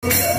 フフフ。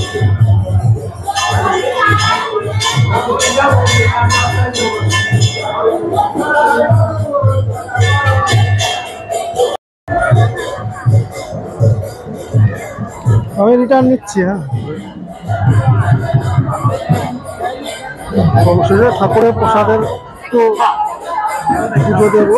আমি রিটার্ন নিচ্ছি হ্যাঁ। ঠাকুরের প্রসাদের একটু পুজো দেবো।